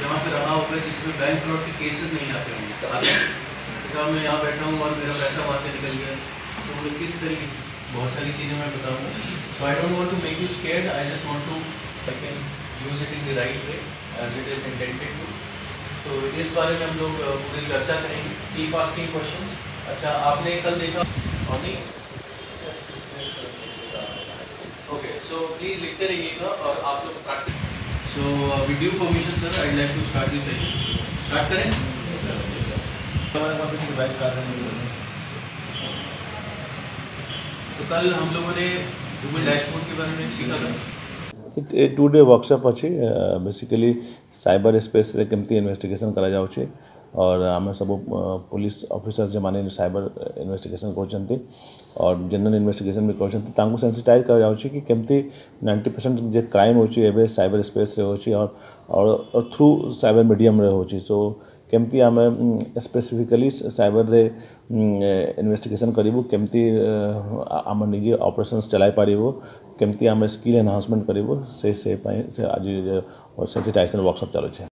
यहाँ पे रहा होगा जिसमें बैंक फ्रॉड के केसेस नहीं आते होंगे हैं। तो मैं यहाँ बैठा हूँ और मेरा पैसा वहाँ से निकल गया तो मुझे किस तरीके बहुत सारी चीज़ें मैं बताऊँगा so I don't want to make you scared I just want to I can use it in the right way as it is intended to तो इस बारे में हम लोग पूरी चर्चा करेंगे कीप आस्किंग क्वेश्चंस अच्छा आपने कल देखा और नहीं ओके सो प्लीज़ लिखते रहिएगा और आप लोग practice So uh, with due permission, sir, I'd like to start this session. Start करें? Yes, sir. Yes, sir. हमारे वापस रिवाइज कर रहे हैं तो कल हम लोगों ने गूगल डैशबोर्ड के बारे में सीखा था ટુ ડે વર્કશોપ હતી બેસિકલી સાયબર સ્પેસ કેમથી ઇન્વેસ્ટિગેશન કરાયા और आम सब पुलिस अफिसर्स जो मैंने सैबर इनभेस्टिगेसन कर और जेनेल इनभेस्टिगेसन भी कर सेनसीटाइज कि नाइंटी परसेंट जे क्राइम होची साइबर स्पेस रे होची और और थ्रू साइबर मीडियम रे होची। सो केमती आम स्पेसिफिकली साइबर रे इन्वेस्टिगेशन करूँ केमती आम निजे ऑपरेशंस चलाई पारू केमती आम स्किल एनहांसमेंट करूँ से से आज सेंसिटाइजेशन वर्कशॉप चलुचे